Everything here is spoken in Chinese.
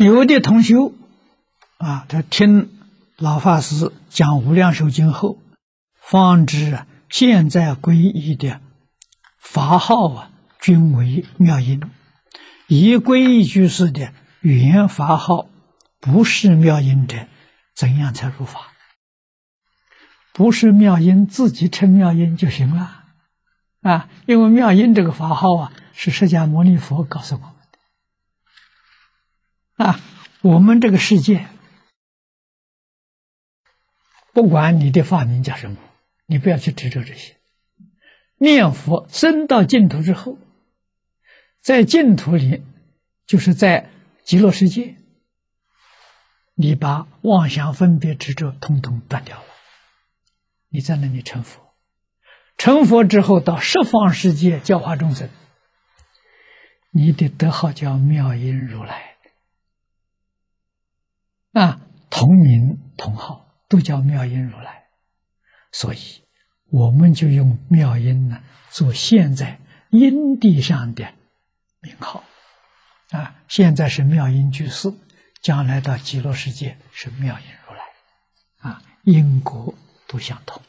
有的同修啊，他听老法师讲《无量寿经》后，方知现在皈依的法号啊，均为妙音；以皈依居士的语言法号不是妙音者，怎样才入法？不是妙音，自己称妙音就行了啊！因为妙音这个法号啊，是释迦牟尼佛告诉我们。啊，我们这个世界，不管你的发明叫什么，你不要去执着这些。念佛升到净土之后，在净土里，就是在极乐世界，你把妄想、分别、执着通通断掉了，你在那里成佛。成佛之后，到十方世界教化众生，你的德号叫妙音如来。啊，同名同号都叫妙音如来，所以我们就用妙音呢做现在因地上的名号。啊，现在是妙音居士，将来到极乐世界是妙音如来。啊，因果都相同。